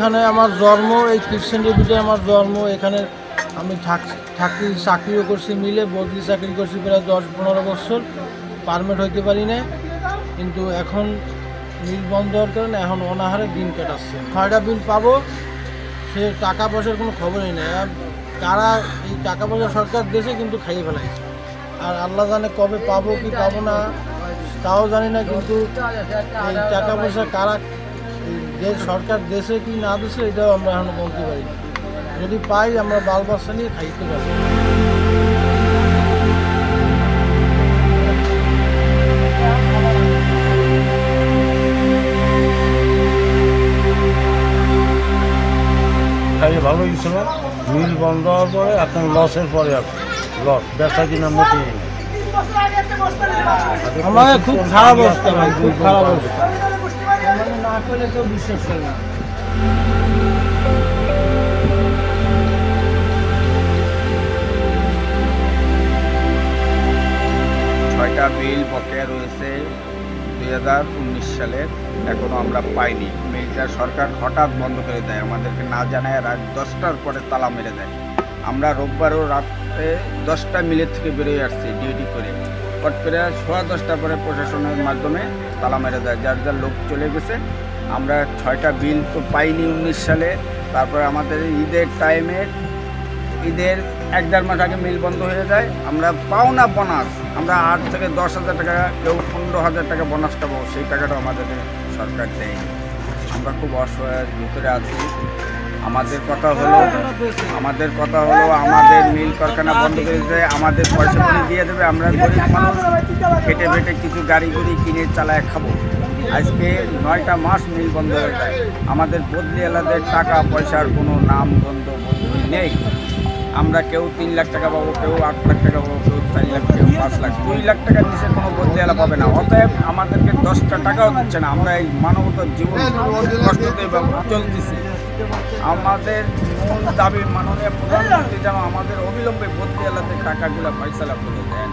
এখানে আমার জন্ম, এই খ্রিস্টান ডিবিতে আমার জন্ম, এখানে আমি থাক চাকরিও করছি মিলে, বদলি চাকরি করছি প্রায় দশ পনেরো বছর পারমিট হইতে পারি না কিন্তু এখন মিল বন্ধ হওয়ার কারণে এখন অনাহারে দিন কাটাচ্ছে। ছয়টা বিল পাবো, সে টাকা পয়সার কোনো খবরই নেই। কারা এই টাকা পয়সা সরকার দেশে কিন্তু খাইয়ে ফেলাইছে। আর আল্লাহ জানে কবে পাবো, কি পাবো না, তাও জানি না, কিন্তু এই টাকা পয়সা কারা যে সরকার দেশে কি না দেশে এটাও আমরা এখন বলতে পারি যদি পাই আমরা বাল বাচ্চা নিয়ে খাইতে পারি। ভালো ছিল মিল বন্ধ হওয়ার পরে এখন লসের পরে আছে। লস বেচা কিনা মোটেই নেই। আমার খুব খারাপ অবস্থা খুব খারাপ অবস্থা। করলে কেউ বিশ্বাস করে না। ছয়টা বিল বকেয়া রয়েছে দুই হাজার উনিশ সালের এখনও আমরা পাইনি। মিলটা সরকার হঠাৎ বন্ধ করে দেয়, আমাদেরকে না জানায় রাত দশটার পরে তালা মেরে দেয়। আমরা রোববারও রাতে দশটা মিলের থেকে বেরোয় আসছি ডিউটি করে। হট করে সোয়া দশটার পরে প্রশাসনের মাধ্যমে তালা মেরে দেয়, যার যার লোক চলে গেছে আমরা ছয়টা বিল তো পাইনি উনিশ সালে। তারপরে আমাদের ঈদের টাইমে ঈদের এক দেড় মাস আগে মিল বন্ধ হয়ে যায়। আমরা পাও না বোনাস। আমরা আট থেকে দশ হাজার টাকা, কেউ পনেরো হাজার টাকা বোনাস পাবো সেই টাকাটা আমাদের সরকার দেয়নি। আমরা খুব অসহায়ের ভিতরে আছি। আমাদের কথা হলো, আমাদের কথা হলো আমাদের মিল কারখানা বন্ধ করে দেয় আমাদের পয়সা দিয়ে দেবে, আমরা গরিব মানুষ। খেটে ফেটে কিছু গাড়ি গুড়ি কিনে চালায় খাব। আজকে নয়টা মাস মিল বন্ধ হয়ে যায় আমাদের বদলি এলাদের টাকা, পয়সার কোনো নাম, গন্ধ বদলি নেই। আমরা কেউ তিন লাখ টাকা পাবো, কেউ আট লাখ টাকা পাবো, কেউ চার লাখ, কেউ পাঁচ লাখ, দুই লাখ টাকার নিচে কোনো বদলি এলা পাবে না। অতএব আমাদেরকে দশটা টাকাও দিচ্ছে না। আমরা এই মানবতার জীবন কষ্টতে চলতেছি। আমাদের মূল দাবি মাননীয় প্রধানমন্ত্রী যেন আমাদের অবিলম্বে বদলি এলাতে টাকাগুলো পয়সা করে দেন।